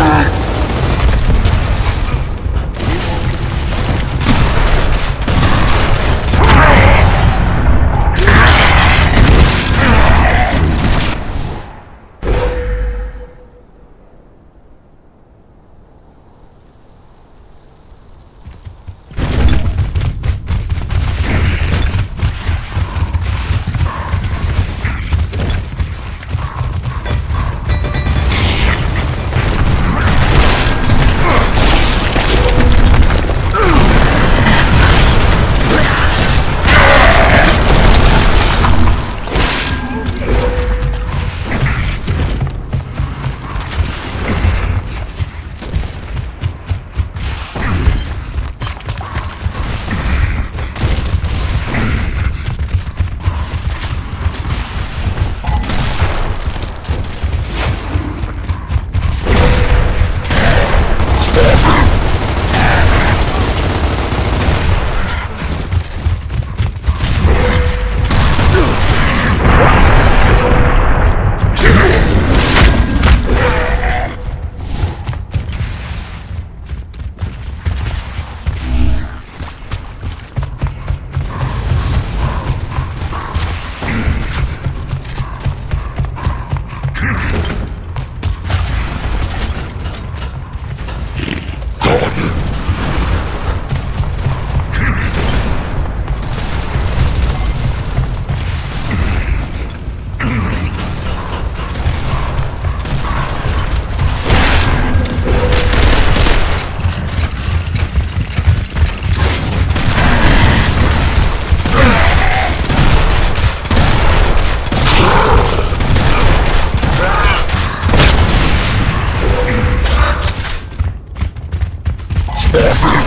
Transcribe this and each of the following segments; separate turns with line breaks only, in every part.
Ah! Every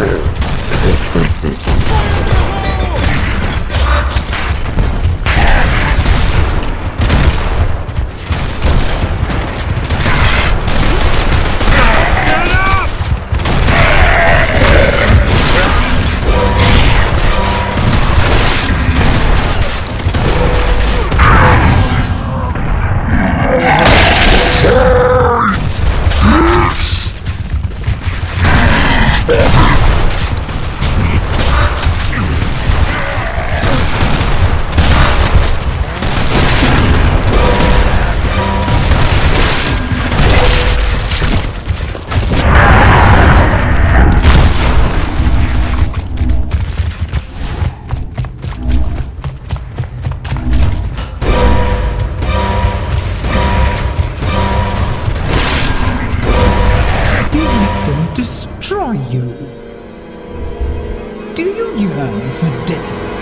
Thank you. Destroy you. Do you yearn for death?